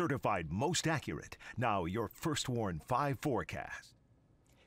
certified most accurate. Now, your First Warn 5 forecast.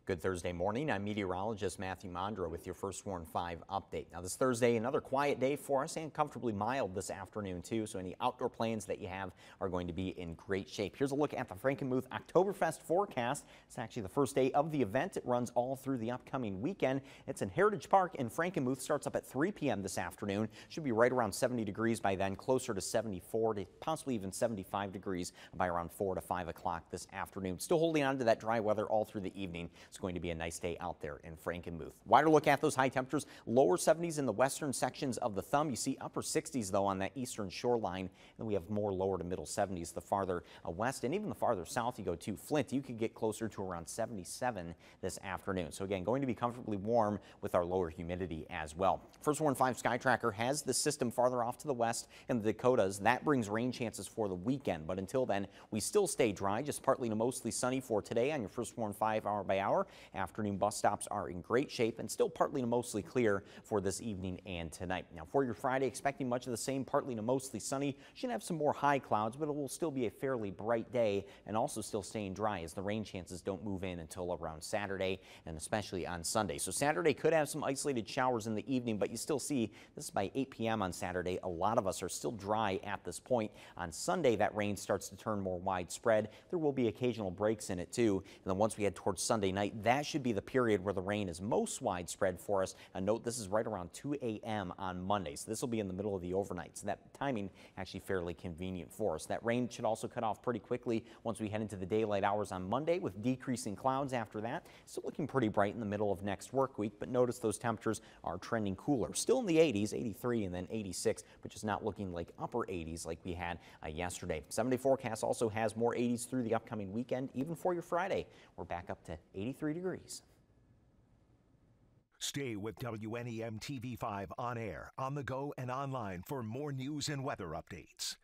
Good Thursday morning. I'm meteorologist Mathieu Mondro with your First Warn 5 update. Now this Thursday, another quiet day for us and comfortably mild this afternoon too. So any outdoor plans that you have are going to be in great shape. Here's a look at the Frankenmuth Oktoberfest forecast. It's actually the first day of the event. It runs all through the upcoming weekend. It's in Heritage Park in Frankenmuth. Starts up at 3 p.m. this afternoon. Should be right around 70 degrees by then, closer to 74 to possibly even 75 degrees by around 4 to 5 o'clock this afternoon. Still holding on to that dry weather all through the evening. It's going to be a nice day out there in Frankenmuth. Wider look at those high temperatures, lower 70s in the western sections of the thumb. You see upper 60s though on that eastern shoreline. And we have more lower to middle 70s the farther uh, west and even the farther south you go to Flint, you could get closer to around 77 this afternoon. So again, going to be comfortably warm with our lower humidity as well. First Warn 5 Sky Tracker has the system farther off to the west in the Dakotas. That brings rain chances for the weekend. But until then, we still stay dry, just partly to mostly sunny for today on your First Warn 5 hour by hour. Afternoon bus stops are in great shape and still partly to mostly clear for this evening and tonight. Now for your Friday, expecting much of the same, partly to mostly sunny. Should have some more high clouds, but it will still be a fairly bright day and also still staying dry as the rain chances don't move in until around Saturday and especially on Sunday. So Saturday could have some isolated showers in the evening, but you still see this by 8 p.m. on Saturday. A lot of us are still dry at this point. On Sunday, that rain starts to turn more widespread. There will be occasional breaks in it too. And then once we head towards Sunday night, that should be the period where the rain is most widespread for us. And note this is right around 2 a.m. on Monday, so this will be in the middle of the overnight. So that timing actually fairly convenient for us. That rain should also cut off pretty quickly once we head into the daylight hours on Monday with decreasing clouds after that. Still looking pretty bright in the middle of next work week, but notice those temperatures are trending cooler. Still in the 80s, 83 and then 86, but just not looking like upper 80s like we had uh, yesterday. 70 forecast also has more 80s through the upcoming weekend, even for your Friday. We're back up to 83 degrees. Stay with WNEM TV5 on air, on the go, and online for more news and weather updates.